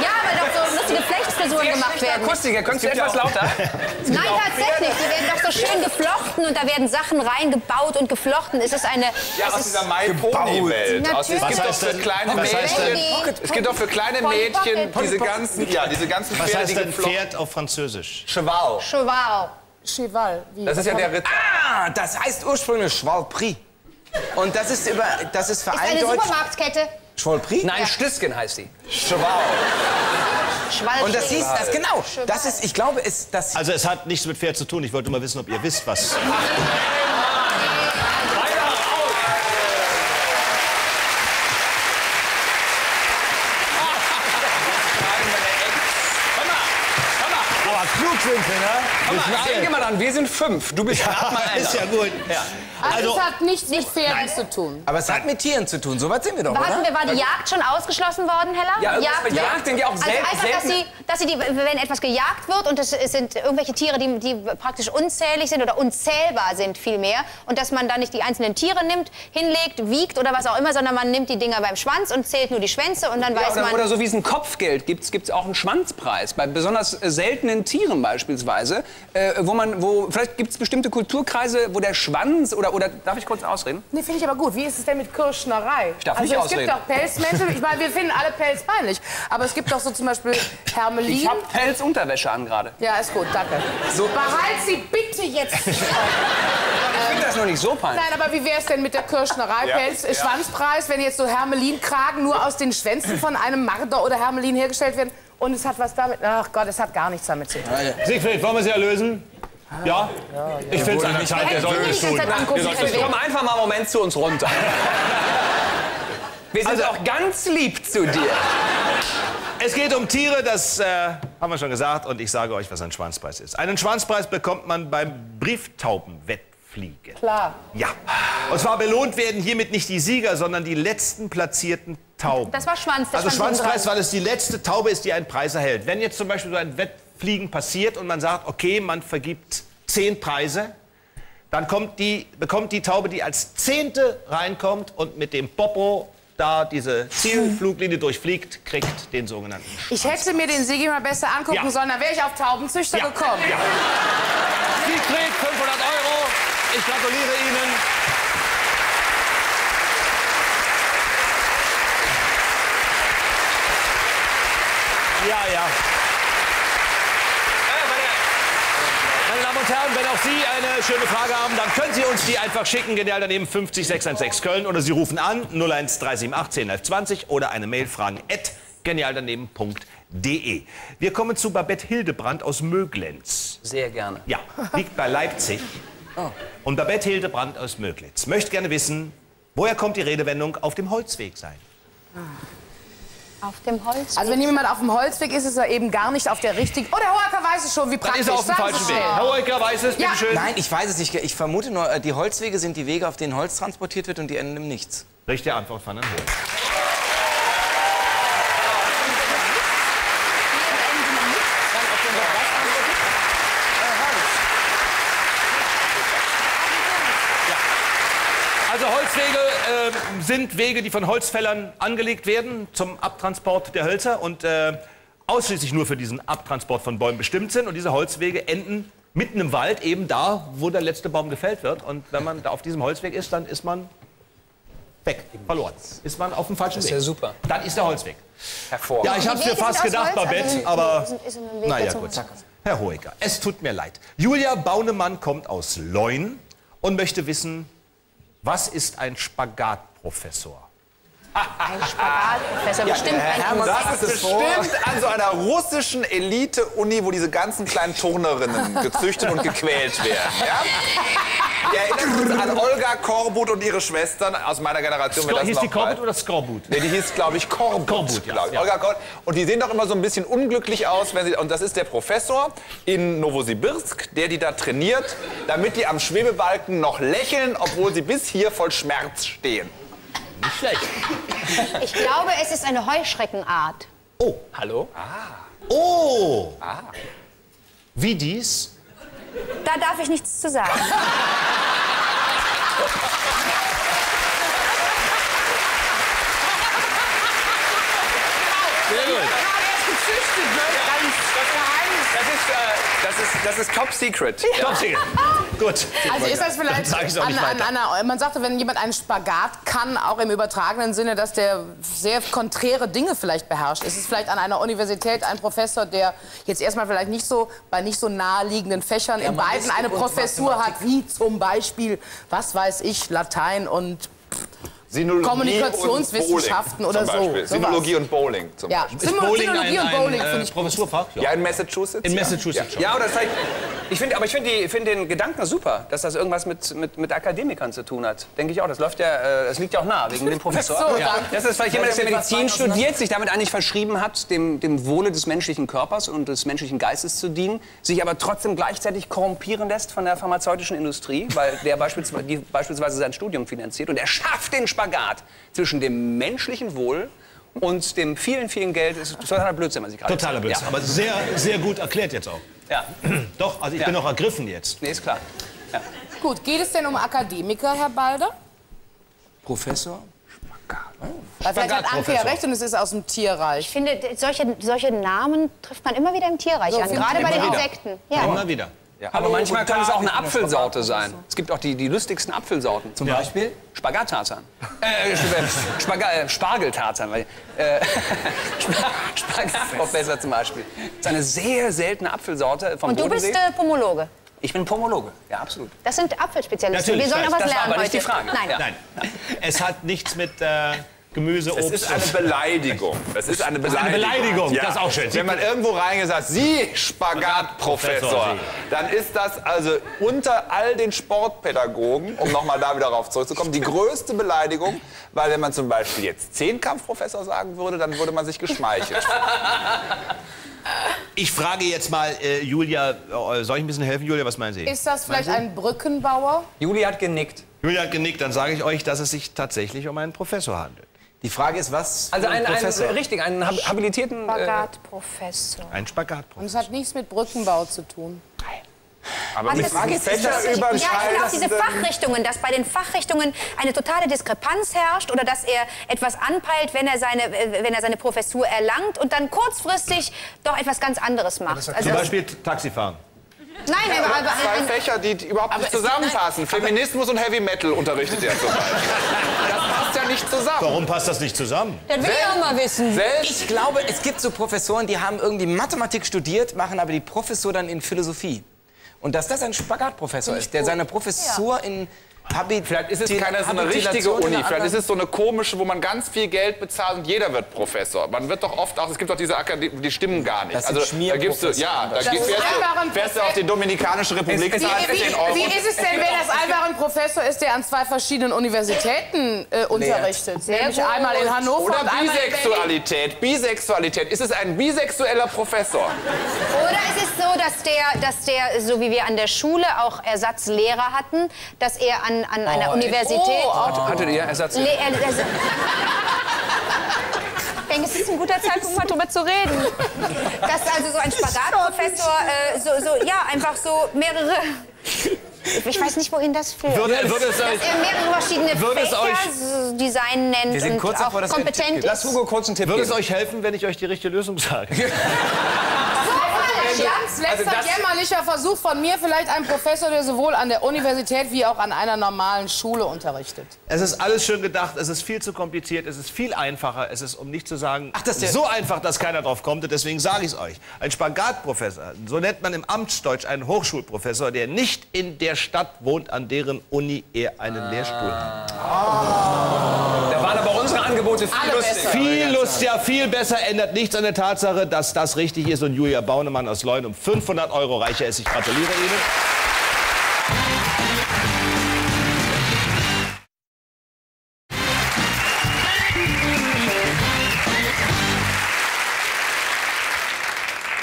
Ja, weil doch so Flechtsfrisuren gemacht werden. Akustiker, könntest du etwas lauter? Nein, tatsächlich. Die werden doch so schön geflochten und da werden Sachen reingebaut und geflochten. Es ist eine. Ja, aus ist, dieser My Pony-Welt. Aus- Es gibt doch für kleine Mädchen... denn- Es gibt doch für kleine Polly Mädchen Pocket. diese ganzen, ja, diese ganzen Was heißt denn. Pferd auf Französisch? Cheval. Cheval. Cheval. Das ist ja der Ritter. Ah, das heißt ursprünglich Schwalpri. Und das ist, über, das ist Ist eine. Supermarktkette. Schwalpri? Nein, Stisken heißt die. Cheval. Und das hieß, das genau, das ist, ich glaube, ist das. Also es hat nichts mit Pferd zu tun. Ich wollte mal wissen, ob ihr wisst, was. Aber klug sind wir, ne? Komm mal, denke mal dran, wir sind fünf. Du bist gerade mal einer. Ist ja gut. Also, Also- es hat nichts mit Pferden zu tun. Aber es hat mit Tieren zu tun. So weit sind wir doch, Hatten oder? wir, war die Jagd schon ausgeschlossen worden, Hella? Ja, mit Jagd, denn die auch also sel- einfach, dass selten- sie, dass sie die, wenn etwas gejagt wird und es, sind irgendwelche Tiere, die, die praktisch unzählig sind oder unzählbar sind vielmehr und dass man dann nicht die einzelnen Tiere nimmt, hinlegt, wiegt oder was auch immer, sondern man nimmt die Dinger beim Schwanz und zählt nur die Schwänze und dann Ja, weiß oder, man... oder so wie es ein Kopfgeld gibt, gibt es auch einen Schwanzpreis. Bei besonders seltenen Tieren beispielsweise, äh, wo man, wo, vielleicht gibt es bestimmte Kulturkreise, wo der Schwanz, oder, oder darf ich kurz ausreden? Nee, finde ich aber gut. Wie ist es denn mit Kirschnerei? Ich darf also nicht es gibt ausreden. doch Pelzmäntel. Ich meine, wir finden alle Pelz peinlich. Aber es gibt doch so zum Beispiel Ich Hermelin. habe Pelzunterwäsche an gerade. Ja, ist gut, danke. So- Behalt sie bitte jetzt. Ich finde das noch nicht so peinlich. Nein, aber wie wäre es denn mit der Kirschnerei? Ja, Pelz, ja. Schwanzpreis, wenn jetzt so Hermelinkragen nur aus den Schwänzen von einem Marder oder Hermelin hergestellt werden und es hat was damit. Ach Gott, es hat gar nichts damit zu tun. Siegfried, wollen wir sie erlösen? Ja? Ich finde es an der Zeit, der soll es tun. Komm einfach mal einen Moment zu uns runter. Wir sind Also- auch ganz lieb zu dir. Es geht um Tiere, das äh, haben wir schon gesagt. Und ich sage euch, was ein Schwanzpreis ist. Einen Schwanzpreis bekommt man beim Brieftaubenwettfliegen. Klar. Ja. Und zwar belohnt werden hiermit nicht die Sieger, sondern die letzten platzierten Tauben. Das war Schwanz, der Also Schwanzpreis, weil es die letzte Taube ist, die einen Preis erhält. Wenn jetzt zum Beispiel so ein Wettfliegen passiert und man sagt, okay, man vergibt zehn Preise, dann kommt die, bekommt die Taube, die als Zehnte reinkommt und mit dem Popo da diese Zielfluglinie durchfliegt, kriegt den sogenannten. Ich hätte mir den Sigi mal besser angucken Ja. sollen, dann wäre ich auf Taubenzüchter Ja. gekommen. Ja. Siegfried, 500 Euro. Ich gratuliere Ihnen. Ja, ja. Meine Damen und Herren, wenn auch Sie eine schöne Frage haben, dann können Sie uns die einfach schicken. Genial daneben 50 616 Köln oder Sie rufen an 01 378 10 11 20 oder eine Mail fragen at genialdaneben.de. Wir kommen zu Babette Hildebrand aus Möglenz. Sehr gerne. Ja, liegt bei Leipzig. Und Babette Hildebrand aus Möglitz möchte gerne wissen, woher kommt die Redewendung auf dem Holzweg sein? Auf dem Holz. Also wenn jemand auf dem Holzweg ist, ist er eben gar nicht auf der richtigen... Oh, der Hoaker weiß es schon, wie Dann praktisch. ist er auf dem falschen Weg. Herr Hoeker weiß es, Ja. bitteschön. Nein, ich weiß es nicht. Ich vermute nur, äh, die Holzwege sind die Wege, auf denen Holz transportiert wird und die enden im Nichts. Richtige Antwort von Herrn Hoeker. Also Holzwege äh, sind Wege, die von Holzfällern angelegt werden zum Abtransport der Hölzer und äh, ausschließlich nur für diesen Abtransport von Bäumen bestimmt sind. Und diese Holzwege enden mitten im Wald, eben da, wo der letzte Baum gefällt wird. Und wenn man da auf diesem Holzweg ist, dann ist man weg, verloren. Ist man auf dem falschen ist Weg. ja super. Dann ist der Holzweg. Hervorragend. Ja, ich hab's Die mir fast gedacht, Holz, Babette, also aber ist ist naja gut. Herr Hoeker, es tut mir leid. Julia Baunemann kommt aus Leun und möchte wissen, was ist ein Spagatprofessor? Ein Spagatprofessor, bestimmt ein Das ist bestimmt an so einer russischen Elite-Uni, wo diese ganzen kleinen Turnerinnen gezüchtet und gequält werden. Ja? Erinnert uns an Olga Korbut und ihre Schwestern aus meiner Generation. das Hieß die Korbut oder Skorbut? Nee, die hieß, glaube ich, Korbut. Korbut, ja, glaub ich. ja. Olga Korbut. Und die sehen doch immer so ein bisschen unglücklich aus. Wenn sie, und das ist der Professor in Novosibirsk, der die da trainiert, damit die am Schwebebalken noch lächeln, obwohl sie bis hier voll Schmerz stehen. Nicht schlecht. Ich glaube, es ist eine Heuschreckenart. Oh, Hallo? oh. Wie dies? Da darf ich nichts zu sagen. Sehr gut. Gezüchtet, ne? Ganz das Geheimnis. Das ist, äh, das ist, das ist top secret. Top Secret. Gut. Also ist das vielleicht an, an einer, man sagte, wenn jemand einen Spagat kann, auch im übertragenen Sinne, dass der sehr konträre Dinge vielleicht beherrscht. Ist es vielleicht an einer Universität ein Professor, der jetzt erstmal vielleicht nicht so bei nicht so naheliegenden Fächern in beiden eine Professur hat, wie zum Beispiel, was weiß ich, Latein und Sinologie Kommunikationswissenschaften oder Bowling so. Sinologie und Bowling zum ja, Beispiel. Sim- Sinologie und Bowling finde ich gut. Professurfach? Ja, in Massachusetts. In ja. Massachusetts schon. Ja, oder das zeigt, ich finde, aber ich finde finde den Gedanken super, dass das irgendwas mit, mit, mit Akademikern zu tun hat. Denke ich auch. Das läuft ja, äh, das liegt ja auch nah wegen dem Professor. So, ja. Das ist vielleicht jemand, der Ja, Medizin studiert, sich damit eigentlich verschrieben hat, dem, dem Wohle des menschlichen Körpers und des menschlichen Geistes zu dienen, sich aber trotzdem gleichzeitig korrumpieren lässt von der pharmazeutischen Industrie, weil der beispielsweise, die beispielsweise sein Studium finanziert und er schafft den Spagat zwischen dem menschlichen Wohl und dem vielen, vielen Geld. Das ist totaler Blödsinn, was ich gerade Totaler. Blödsinn. Aber sehr, sehr gut erklärt jetzt auch. Ja. ja. Doch, also ich Ja. bin auch ergriffen jetzt. Nee, ist klar. Ja. Gut, geht es denn um Akademiker, Herr Balder? Professor? Weil vielleicht hat Anke ja recht und es ist aus dem Tierreich. Ich finde, solche, solche Namen trifft man immer wieder im Tierreich an, finde gerade bei den wieder. Insekten. Ja. Immer wieder. Aber manchmal kann es auch eine Apfelsorte sein. Es gibt auch die, die lustigsten Apfelsorten. Zum Beispiel? Spagat-Tarzan. Äh, Sp- Spaga äh, Spargel-Tarzan. weil, Äh, Sp- Spagat-Professor zum Beispiel. Das ist eine sehr seltene Apfelsorte vom Und du bist Bodensee. äh, Pomologe. ich bin Pomologe. Ja, absolut. Das sind Apfelspezialisten. Natürlich, Wir sollen auch was weiß. Das war lernen aber nicht heute. die Frage. Nein. Ja. Nein, es hat nichts mit äh, Gemüse, Es Obst ist eine Beleidigung. Es ist eine ist Beleidigung. eine Beleidigung, das ist auch schön. Wenn man irgendwo reingeht und sagt, Sie Spagatprofessor, Professor, dann ist das also unter all den Sportpädagogen, um nochmal da wieder darauf zurückzukommen, die größte Beleidigung. Weil wenn man zum Beispiel jetzt Zehnkampfprofessor sagen würde, dann würde man sich geschmeichelt. Ich frage jetzt mal, äh, Julia, äh, soll ich ein bisschen helfen, Julia? Was meinen Sie? Ist das vielleicht ein Brückenbauer? Juli hat genickt. Julia hat genickt, dann sage ich euch, dass es sich tatsächlich um einen Professor handelt. Die Frage ist, was Also für ein, ein, Professor? richtig, einen hab- habilitierten... Äh, Spagatprofessor. Ein Spagatprofessor. Und es hat nichts mit Brückenbau zu tun. Aber Was mit ist- Frage ist das- Fächer Ja, ich auch diese Fachrichtungen, dass bei den Fachrichtungen eine totale Diskrepanz herrscht oder dass er etwas anpeilt, wenn er seine, äh, wenn er seine Professur erlangt und dann kurzfristig doch etwas ganz anderes macht. Also, Zum Beispiel Taxifahren. nein, aber, aber Zwei ein, Fächer, die überhaupt nicht zusammenpassen. Feminismus und Heavy Metal unterrichtet er zum Beispiel. Das passt ja nicht zusammen. Warum passt das nicht zusammen? das will ich auch mal wissen. Selbst Ich glaube, es gibt so Professoren, die haben irgendwie Mathematik studiert, machen aber die Professur dann in Philosophie. Und dass das ein Spagatprofessor ist, der seine Professur in Habit Vielleicht ist es keine so eine richtige Uni, vielleicht ist es so eine komische, wo man ganz viel Geld bezahlt und jeder wird Professor. Man wird doch oft auch, es gibt doch diese Akademien, die stimmen gar nicht. Das sind also da gibst du, ja, da ist fährst, du, fährst du auf die Dominikanische Republik, Wie, zahlst wie, 10 Euro. wie ist es denn, wenn das einfach ein Professor ist, der an zwei verschiedenen Universitäten äh, unterrichtet? Nämlich einmal in Hannover Oder und einmal in Berlin. Bisexualität. Bisexualität. Ist es ein bisexueller Professor? Oder ist es so, dass der, dass der, so wie wir an der Schule auch Ersatzlehrer hatten, dass er an, an einer Universität... Oh, Hattet ihr Ersatz? Le er, er, ich denke, es ist ein guter Zeitpunkt, mal drüber zu reden. Dass also so ein Spagatprofessor, äh, so, so, ja, einfach so mehrere... Ich weiß nicht, wohin das führt. Würde- würde es dass euch- er mehrere verschiedene würde es euch- so Design nennt Wir sind und kurz auch davor, dass einen Tipp kompetent gibt. Lass ist. Hugo kurz einen Tipp Würde es euch helfen, wenn ich euch die richtige Lösung sage? Ganz letzter das- jämmerlicher Versuch von mir, vielleicht ein Professor, der sowohl an der Universität wie auch an einer normalen Schule unterrichtet. Es ist alles schön gedacht, es ist viel zu kompliziert, es ist viel einfacher, es ist, um nicht zu sagen, das ist so einfach, dass keiner drauf kommt. Und deswegen sage ich es euch. Ein Spagatprofessor, so nennt man im Amtsdeutsch einen Hochschulprofessor, der nicht in der Stadt wohnt, an deren Uni er einen Lehrstuhl hat. Aber Angebote viel lustiger. Viel Lust, ja, viel besser, ändert nichts an der Tatsache, dass das richtig ist und Julia Baunemann aus Leun um 500 Euro reicher ist. Ich gratuliere Ihnen.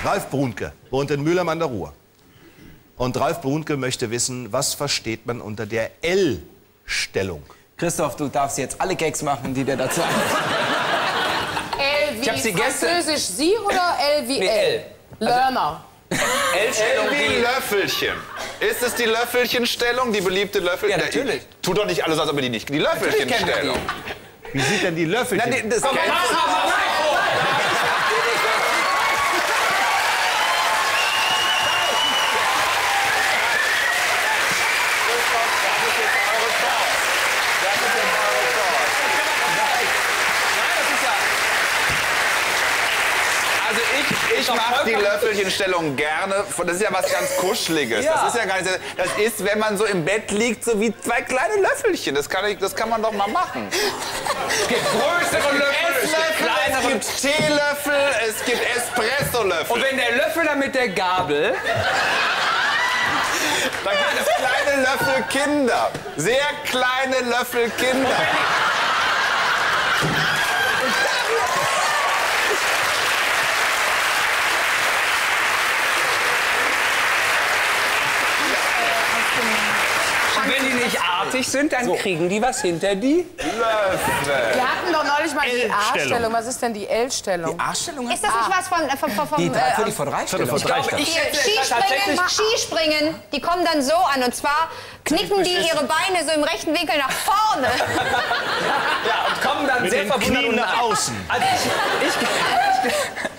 Ralf Brunke wohnt in Mülheim an der Ruhr. Und Ralf Brunke möchte wissen, was versteht man unter der L-Stellung? Christoph, du darfst jetzt alle Gags machen, die dir dazu einfallen. L wie hab sie gestern- Französisch Sie oder L wie Nee, L? L. Learner. L-Stellung, Wie die... Löffelchen. Ist es die Löffelchenstellung, die beliebte Löffelchen? Ja, natürlich. Tu doch nicht alles, als ob wir die nicht. Die Löffelchenstellung. Wie sieht denn die Löffelchen? Na, die- das Komm, mach mach mal. Also ich, mache die Löffelchenstellung gerne. Das ist ja was ganz Kuscheliges. Ja. Das ist ja gar nicht. Das ist, wenn man so im Bett liegt, so wie zwei kleine Löffelchen. Das kann, ich, das kann man doch mal machen. Es gibt größere Löffel, es gibt Esslöffel, es kleinere. gibt Teelöffel, es gibt Espresso-Löffel. Und wenn der Löffel dann mit der Gabel... Da gibt es kleine Löffel Kinder. Sehr kleine Löffel Kinder. Und wenn die artig sind, dann kriegen die was hinter die. Löffel. Wir hatten doch neulich mal die L-Stellung. A-Stellung. Was ist denn die L-Stellung? Arschstellung Ist das nicht was von, äh, von, von, Die drei für äh, die vor drei Stellung. glaube, ich hätte Skispringen, Skispringen, die kommen dann so an und zwar knicken die ihre Beine so im rechten Winkel nach vorne. Ja, kommen dann Mit sehr den verwundert Knien nach außen. Also ich,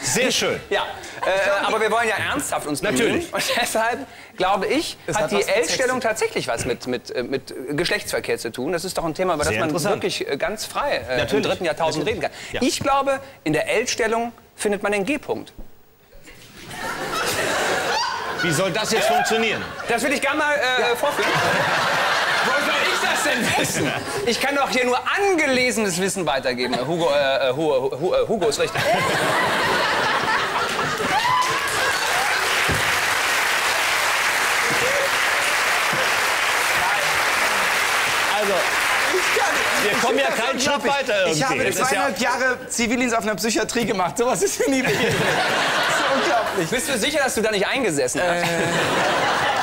ich, Sehr schön. ja, äh, aber wir wollen ja ernsthaft uns bemühen. Natürlich. Und deshalb, glaube ich, hat, hat die L-Stellung tatsächlich was mit, mit, äh, mit Geschlechtsverkehr zu tun. Das ist doch ein Thema, über das Sehr man wirklich äh, ganz frei äh, im dritten Jahrtausend reden kann. Ja. Ich glaube, in der L-Stellung findet man den G-Punkt. Wie soll das jetzt funktionieren? Das will ich gerne mal äh, vorführen. Das denn wissen? Ich kann doch hier nur angelesenes Wissen weitergeben. Hugo, äh, äh, Hugo, Hugo, äh, Hugo ist richtig. Also, wir kommen ja keinen Schritt weiter irgendwie. Ich habe Das ist ja, zweieinhalb Jahre Zivildienst auf einer Psychiatrie gemacht. Sowas ist mir nie begegnet. Das ist unglaublich. Bist du sicher, dass du da nicht eingesessen hast?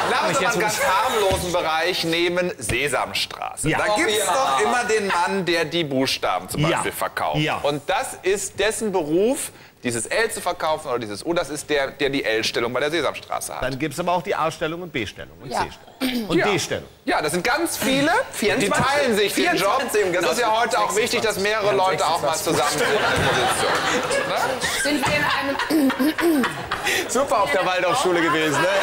Lass uns mal einen ganz harmlosen Bereich nehmen, Sesamstraße. Ja. Da gibt es ja. doch immer den Mann, der die Buchstaben zum Ja. Beispiel verkauft. Ja. Und das ist dessen Beruf, dieses L zu verkaufen oder dieses O, das ist der, der die L-Stellung bei der Sesamstraße hat. dann gibt es aber auch die A-Stellung und B-Stellung und Ja. C-Stellung und Ja. D-Stellung. Ja, das sind ganz viele, die 24. teilen sich den Job. 24, genau. Das ist ja heute auch wichtig, dass mehrere Leute auch mal zusammen sind in Position. Ne? Sind wir in einem Super auf der Waldorfschule gewesen. Ne?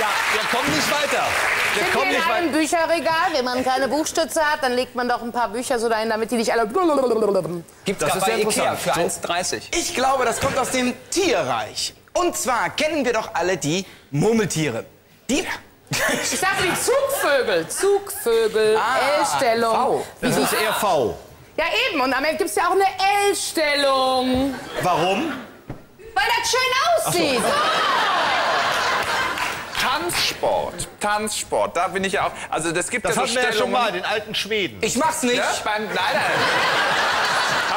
Ja, wir kommen nicht weiter. jetzt Sind wir in einem. Bücherregal, wenn man keine Buchstütze hat, dann legt man doch ein paar Bücher so dahin, damit die nicht alle... Gibt's Das grad ist bei Ikea für 1,30. Ich glaube, das kommt aus dem Tierreich. Und zwar kennen wir doch alle die Murmeltiere. Die. Ich sagte die Zugvögel. Zugvögel, L-Stellung. V. Das ist eher V. Ja eben, und am Ende gibt es ja auch eine L-Stellung. Warum? Weil das schön aussieht. Tanzsport. Tanzsport, da bin ich ja auch. Also das gibt Das ja hatten so wir ja schon mal, den alten Schweden. Ich mach's nicht. Ne? Beim, nein.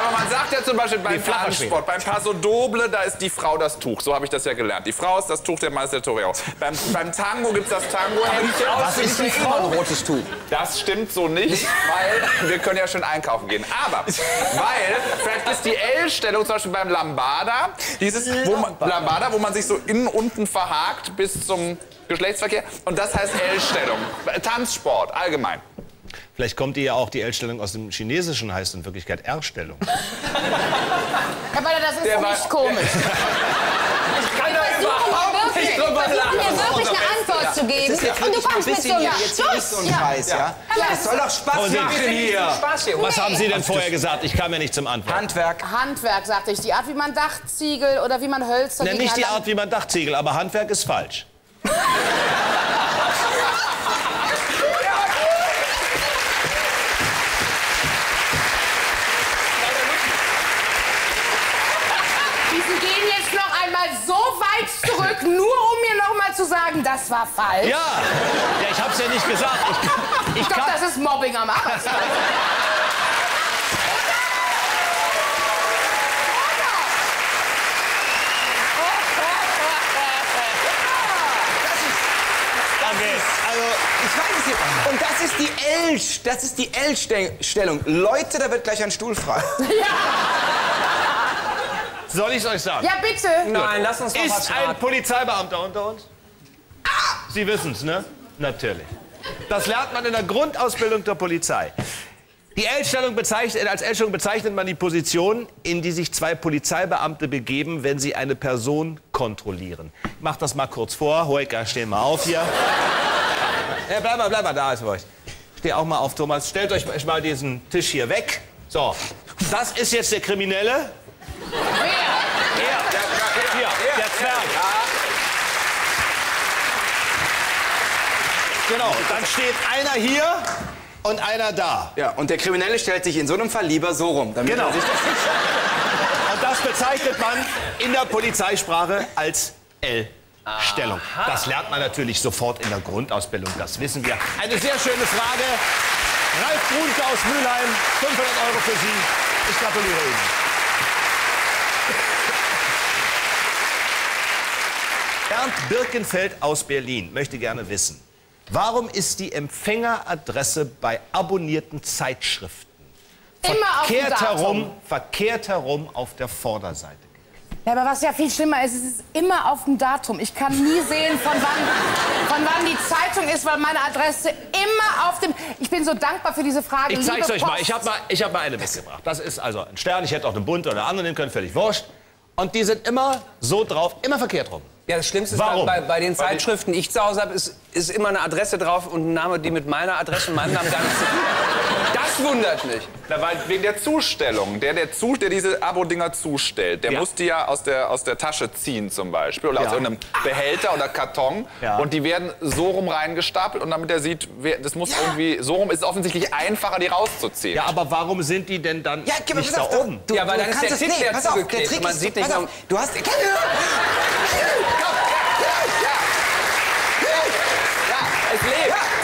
Aber man sagt ja zum Beispiel beim Tanzsport, beim Paso Doble, da ist die Frau das Tuch. So habe ich das ja gelernt. Die Frau ist das Tuch, der Mann ist der Torero. Beim, beim Tango gibt es das tango Was ist die Frau? Ein rotes Tuch. Das stimmt so nicht, weil wir können ja schon einkaufen gehen. Aber, weil, vielleicht ist die L-Stellung zum Beispiel beim Lambada, dieses wo man, Lambada, wo man sich so innen unten verhakt bis zum Geschlechtsverkehr. Und das heißt L-Stellung. Tanzsport, allgemein. Vielleicht kommt die ja auch, die L-Stellung aus dem Chinesischen, heißt in Wirklichkeit R-Stellung. Aber das ist Der war- nicht komisch. Kann doch überhaupt nicht drüber lachen. mir wirklich eine Antwort zu geben. Jetzt Und du wirklich kommst mit so einem nicht so ein Scheiß, ja? Das soll doch Spaß Und machen. hier. Spaß hier. Was haben Sie denn vorher gesagt? Ich kam ja nicht zum Antworten. Handwerk. Handwerk, sagte ich. Die Art, wie man Dachziegel oder wie man Hölzer Nenn nicht die Art, wie man Dachziegel, aber Handwerk ist falsch. Die gehen jetzt noch einmal so weit zurück, nur um mir noch mal zu sagen, das war falsch. Ja, ja ich hab's ja nicht gesagt. Ich, ich Ich glaube, das ist Mobbing am Arbeitsplatz. also, Ich weiß es nicht. Und das ist die L, das ist die L-Stellung. Leute, da wird gleich ein Stuhl frei. Soll ich euch sagen? Ja, bitte. Nein, lass uns doch was Ist ein. Polizeibeamter unter uns? Sie wissen's, ne? Natürlich. Das lernt man in der Grundausbildung der Polizei. Die L-Stellung bezeichnet, als L-Stellung bezeichnet man die Position, in die sich zwei Polizeibeamte begeben, wenn sie eine Person kontrollieren. Ich mach das mal kurz vor. Hoika, stehen mal auf hier. Ja, bleib mal, bleib mal da ist für euch. Steh auch mal auf, Thomas. Stellt euch mal diesen Tisch hier weg. So, das ist jetzt der Kriminelle. Er, hier, der Zwerg. Genau, dann steht einer hier und einer da. Ja, und der Kriminelle stellt sich in so einem Fall lieber so rum. Damit Genau. er sich das nicht Und das bezeichnet man in der Polizeisprache als L-Stellung. Das lernt man natürlich sofort in der Grundausbildung, das wissen wir. Eine sehr schöne Frage. Ralf Brunke aus Mülheim, 500 Euro für Sie. Ich gratuliere Ihnen. Bernd Birkenfeld aus Berlin möchte gerne wissen, warum ist die Empfängeradresse bei abonnierten Zeitschriften verkehrt herum, verkehrt herum auf der Vorderseite? Ja, aber was ja viel schlimmer ist, es ist immer auf dem Datum. Ich kann nie sehen, von wann, von wann die Zeitung ist, weil meine Adresse immer auf dem... Ich bin so dankbar für diese Frage. Ich zeig's liebe euch mal. Post. Ich habe mal, ich hab mal eine mitgebracht. Das ist also ein Stern. Ich hätte auch einen Bund oder einen anderen nehmen können, völlig wurscht. Und die sind immer so drauf, immer verkehrt rum. Ja, das Schlimmste ist Warum? bei, bei den Zeitschriften, die ich zu Hause habe, ist, ist immer eine Adresse drauf und ein Name, die mit meiner Adresse und meinem Namen gar nichts zu tun hat. Das wundert mich. Na, weil wegen der Zustellung. Der, der, zu, der diese Abo-Dinger zustellt, der Ja. muss die ja aus der, aus der Tasche ziehen zum Beispiel. Oder aus Ja. irgendeinem Behälter oder Karton. Ja. Und die werden so rum reingestapelt. Und damit er sieht, wer, das muss irgendwie, so rum ist es offensichtlich einfacher, die rauszuziehen. Ja, aber warum sind die denn dann Ja, gib nicht da auf, oben? Du, Ja, weil du dann ist kannst der ja pass auf, der zugeklebt man ist, sieht nicht auf, du hast... Es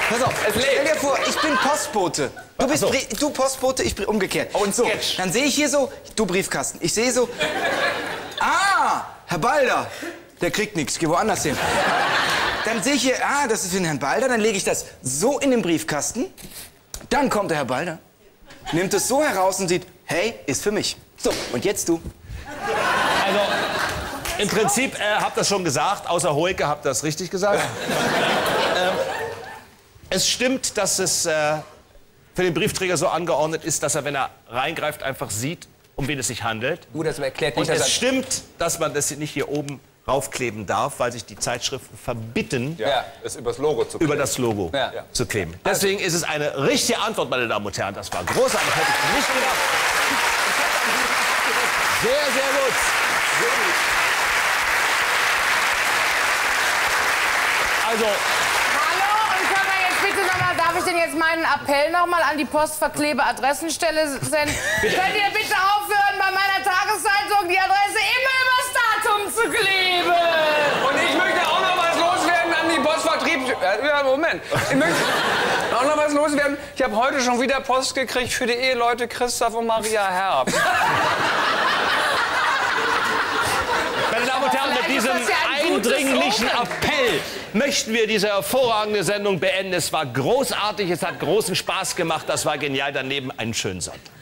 pass auf, stell dir vor, ich bin Postbote. Du bist so. Du Postbote, ich bin umgekehrt. Ein so, Sketch. dann sehe ich hier so, du Briefkasten. Ich sehe so, ah, Herr Balder, der kriegt nichts, geh woanders hin. Dann sehe ich hier, ah, das ist für den Herrn Balder, dann lege ich das so in den Briefkasten. Dann kommt der Herr Balder, nimmt es so heraus und sieht, hey, ist für mich. So, und jetzt du. Also, im Prinzip äh, habt das schon gesagt, außer Hoeke habt das richtig gesagt. es stimmt, dass es äh, für den Briefträger so angeordnet ist, dass er, wenn er reingreift, einfach sieht, um wen es sich handelt. Gut, das erklärt Und nicht, dass es stimmt, dass man das nicht hier oben raufkleben darf, weil sich die Zeitschriften verbitten, Ja, ist übers Logo zu über das Logo Ja. zu kleben. Deswegen ist es eine richtige Antwort, meine Damen und Herren. Das war großartig, hätte ich nicht gedacht. Sehr, sehr gut. Also, Hallo, und können wir jetzt bitte nochmal, darf ich denn jetzt meinen Appell nochmal an die Postverklebe-Adressenstelle senden? Könnt ihr bitte aufhören, bei meiner Tageszeitung die Adresse immer übers Datum zu kleben? Und ich möchte auch noch was loswerden an die Postvertrieb. Äh, Ja, Moment. Ich möchte auch noch was loswerden. Ich habe heute schon wieder Post gekriegt für die Eheleute Christoph und Maria Herb. Meine Damen und Herren, mit ist diesem Omen. Appell möchten wir diese hervorragende Sendung beenden. Es war großartig, es hat großen Spaß gemacht, das war genial. Daneben einen schönen Sonntag.